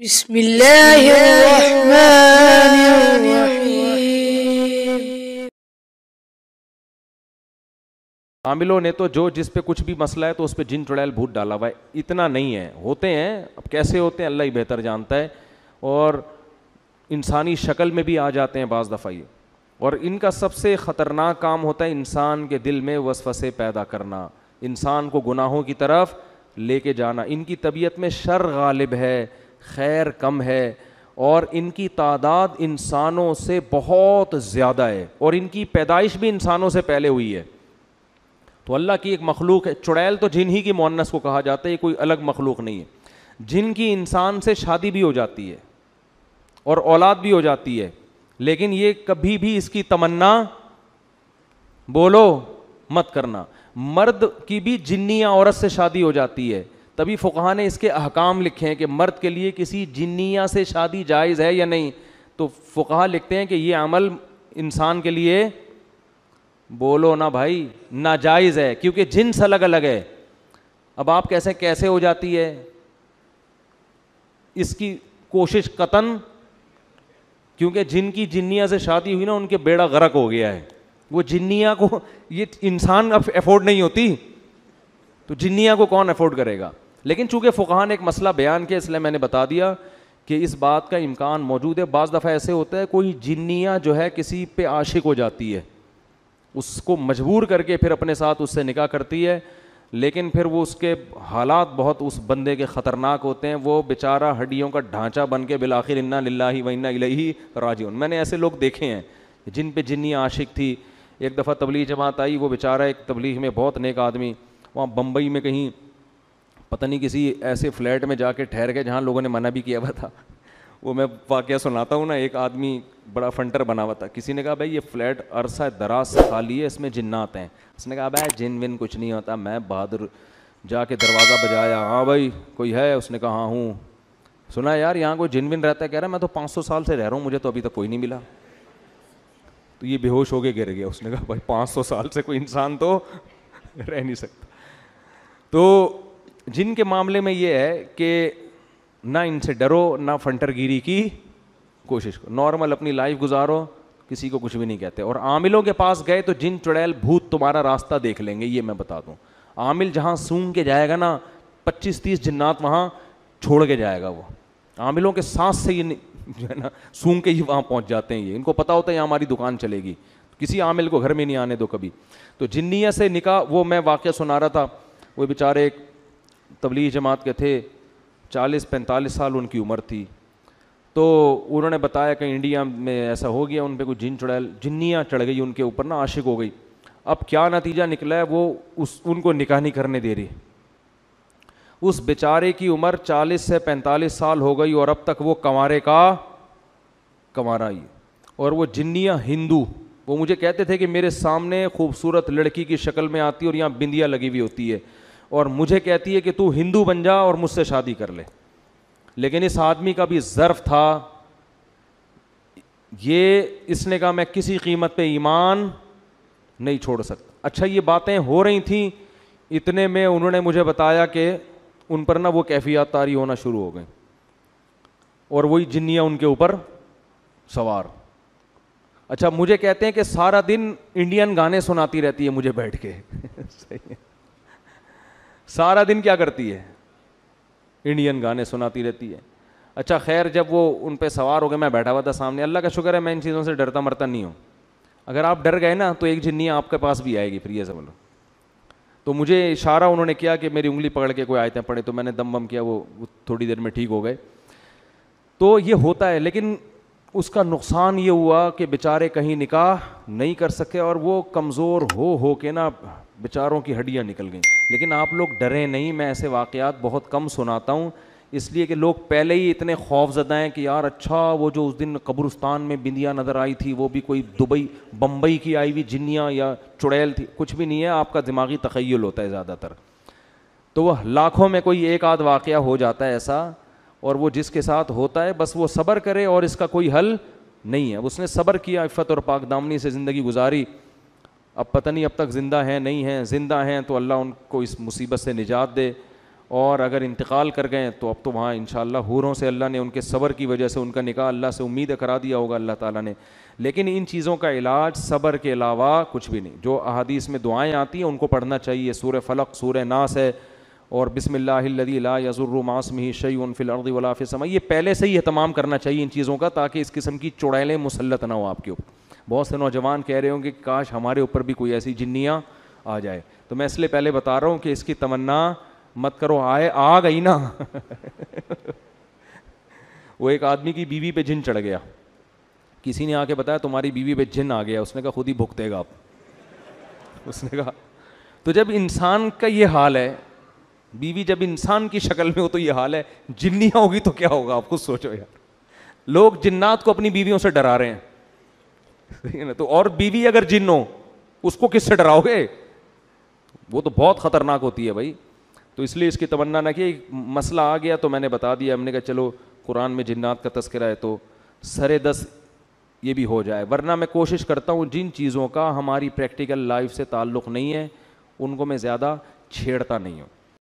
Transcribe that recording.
बिस्मिल्लाहिर्रहमानिर्रहीम। आमिलों ने तो जो जिस पे कुछ भी मसला है तो उस पर जिन चुड़ैल भूत डाला हुआ है। इतना नहीं है। होते हैं। अब कैसे होते हैं? अल्लाह ही बेहतर जानता है। और इंसानी शक्ल में भी आ जाते हैं बाज़ दफ़ा ये। और इनका सबसे ख़तरनाक काम होता है इंसान के दिल में वसवसे पैदा करना। इंसान को गुनाहों की तरफ़ लेके जाना। इनकी तबीयत में शर गालिब है। खैर कम है और इनकी तादाद इंसानों से बहुत ज़्यादा है और इनकी पैदाइश भी इंसानों से पहले हुई है। तो अल्लाह की एक मखलूक है। चुड़ैल तो जिन ही की मोनस को कहा जाता है, ये कोई अलग मखलूक नहीं है। जिन की इंसान से शादी भी हो जाती है और औलाद भी हो जाती है, लेकिन ये कभी भी इसकी तमन्ना बोलो मत करना। मर्द की भी जिन्निया औरत से शादी हो जाती है तभी फ़ुकहा ने इसके अहकाम लिखे हैं कि मर्द के लिए किसी जिन्निया से शादी जायज़ है या नहीं। तो फ़ुकहा लिखते हैं कि ये अमल इंसान के लिए, बोलो ना भाई, नाजायज़ है, क्योंकि जिन्स अलग अलग है। अब आप कैसे कैसे हो जाती है? इसकी कोशिश कतन, क्योंकि जिनकी जिन्निया से शादी हुई ना, उनके बेड़ा गर्क हो गया है। वो जिन्निया को, ये इंसान अब अफोर्ड नहीं होती तो जिन्निया को कौन अफोर्ड करेगा? लेकिन चूँकि फ़ुकहा एक मसला बयान किया, इसलिए मैंने बता दिया कि इस बात का इम्कान मौजूद है। बाज़ दफ़ा ऐसे होता है, कोई जिन्निया जो है किसी पे आशिक हो जाती है, उसको मजबूर करके फिर अपने साथ उससे निकाह करती है, लेकिन फिर वो उसके हालात बहुत उस बंदे के ख़तरनाक होते हैं। वो बेचारा हड्डियों का ढांचा बन के बिलाखिर इन्ना व इन्ना इलही राजिउन मैंने ऐसे लोग देखे हैं, जिन पे जिन्नी आशिक थी। एक दफ़ा तबलीग जमात आई, वो बेचारा एक तबलीग में बहुत नेक आदमी, वहाँ बम्बई में कहीं पता नहीं किसी ऐसे फ्लैट में जाके ठहर गए जहाँ लोगों ने मना भी किया हुआ था। वो मैं वाक़ सुनाता हूँ ना, एक आदमी बड़ा फंटर बना हुआ था। किसी ने कहा, भाई, ये फ्लैट अरसा दराज खाली है, इसमें जिन्नात हैं। उसने कहा, भाई जिन विन कुछ नहीं होता। मैं बहादुर जाके दरवाज़ा बजाया हाँ भाई, कोई है? उसने कहा हाँ हूँ। सुना, यार, यहाँ कोई जिन विन रहता है? कह रहा, मैं तो 500 साल से रह रहा हूँ, मुझे तो अभी तक कोई नहीं मिला। तो ये बेहोश हो गए गिर गया। उसने कहा, भाई 500 साल से कोई इंसान तो रह नहीं सकता। तो जिनके मामले में ये है कि ना इनसे डरो, ना फंटरगिरी की कोशिश करो। नॉर्मल अपनी लाइफ गुजारो, किसी को कुछ भी नहीं कहते। और आमिलों के पास गए तो जिन चुड़ैल भूत तुम्हारा रास्ता देख लेंगे, ये मैं बता दूँ। आमिल जहाँ सूंघ के जाएगा ना 25-30 जिन्नात वहाँ छोड़ के जाएगा वो। आमिलों के सांस से ये जो है ना, सूंघ के ही वहाँ पहुँच जाते हैं ये। इनको पता होता है यहाँ हमारी दुकान चलेगी। किसी आमिल को घर में नहीं आने दो कभी। तो जिन्निया से निकाह, वो मैं वाक़ सुना रहा था, वो बेचारे एक तबलीग जमात के थे, चालीस, पैंतालीस साल उनकी उम्र थी। तो उन्होंने बताया कि इंडिया में ऐसा हो गया उन पर कोई जिन चढ़ैल जिन्नियाँ चढ़ गई उनके ऊपर ना आशिक हो गई। अब क्या नतीजा निकला है, वो उस, उनको निकाह नहीं करने दे रही। उस बेचारे की उम्र 40 से 45 साल हो गई और अब तक वो कंवारे का कंवारा ही और वो जिन्निया हिंदू, वो मुझे कहते थे कि मेरे सामने खूबसूरत लड़की की शक्ल में आती और यहाँ बिंदिया लगी हुई होती है। और मुझे कहती है कि तू हिंदू बन जा और मुझसे शादी कर ले। लेकिन इस आदमी का भी ज़र्फ था। ये इसने कहा, मैं किसी कीमत पे ईमान नहीं छोड़ सकता। अच्छा ये बातें हो रही थी, इतने में उन्होंने मुझे बताया कि उन पर ना वो कैफियत तारी होना शुरू हो गई। और वही जिन्नियाँ उनके ऊपर सवार। अच्छा मुझे कहते हैं कि सारा दिन इंडियन गाने सुनाती रहती है मुझे बैठ के। सही है। सारा दिन क्या करती है? इंडियन गाने सुनाती रहती है। अच्छा खैर, जब वो उन पर सवार हो गए, मैं बैठा हुआ था सामने। अल्लाह का शुक्र है, मैं इन चीज़ों से डरता मरता नहीं हूँ। अगर आप डर गए ना तो एक जिन्नी आपके पास भी आएगी, फिर ये सब बोलो तो मुझे इशारा उन्होंने किया कि मेरी उंगली पकड़ के कोई आयतें पड़े तो मैंने दम बम किया, वो थोड़ी देर में ठीक हो गए। तो ये होता है, लेकिन उसका नुकसान ये हुआ कि बेचारे कहीं निकाह नहीं कर सके और वो कमज़ोर हो हो के ना बेचारों की हड्डियाँ निकल गई। लेकिन आप लोग डरे नहीं, मैं ऐसे वाक़ात बहुत कम सुनाता हूँ। इसलिए कि लोग पहले ही इतने खौफजदा हैं कि यार अच्छा वो जो उस दिन कब्रस्तान में बिंदिया नज़र आई थी, वो भी कोई दुबई बम्बई की आई हुई जिन्नियाँ या चुड़ैल थी, कुछ भी नहीं है, आपका दिमागी तखयल होता है ज़्यादातर। तो वह लाखों में कोई एक आध वाक़ हो जाता है ऐसा, और वो जिसके साथ होता है, बस वो सब्र करे और इसका कोई हल नहीं है। उसने सब्र किया इफ़त और पाक दामनी से ज़िंदगी गुजारी। अब पता नहीं अब तक ज़िंदा हैं, नहीं हैं। ज़िंदा हैं तो अल्लाह उनको इस मुसीबत से निजात दे। और अगर इंतकाल कर गए तो अब तो वहाँ इन हूरों से अल्लाह ने उनके सब्र की वजह से उनका निकाह अल्लाह से उम्मीद करा दिया होगा, अल्लाह ताला ने। लेकिन इन चीज़ों का इलाज, सब्र के अलावा कुछ भी नहीं। जो अहादीस में दुआएँ आती हैं, उनको पढ़ना चाहिए। सूर फलक सूर नास है और बिसमिल्लासमी शयन फ़िलर्द वलाफ़िसम ये पहले से ही अहतमाम करना चाहिए इन चीज़ों का, ताकि इस किस्म की चुड़ैलें मुसलत ना हो आपके ऊपर। बहुत से नौजवान कह रहे होंगे काश हमारे ऊपर भी कोई ऐसी जिन्नियाँ आ जाए। तो मैं इसलिए पहले बता रहा हूँ कि इसकी तमन्ना मत करो, आए, आ गई ना। वो एक आदमी की बीवी पे जिन चढ़ गया। किसी ने आके बताया, तुम्हारी बीवी पे जिन आ गया, उसने कहा, खुद ही भुगतेगा आप। उसने कहा तो जब इंसान का ये हाल है, बीवी जब इंसान की शक्ल में हो तो ये हाल है। जिन्नियाँ होगी तो क्या होगा? आप खुद सोचो यार। लोग जिन्नात को अपनी बीवियों से डरा रहे हैं। तो और बीवी अगर जिन्न हो उसको किससे डराओगे? वो तो बहुत ख़तरनाक होती है भाई। तो इसलिए इसकी तमन्ना ना कि, मसला आ गया तो मैंने बता दिया। हमने कहा, चलो, कुरान में जिन्नात का तस्करा है तो सरे दस ये भी हो जाए। वरना मैं कोशिश करता हूँ, जिन चीज़ों का हमारी प्रैक्टिकल लाइफ से ताल्लुक़ नहीं है, उनको मैं ज़्यादा छेड़ता नहीं हूँ।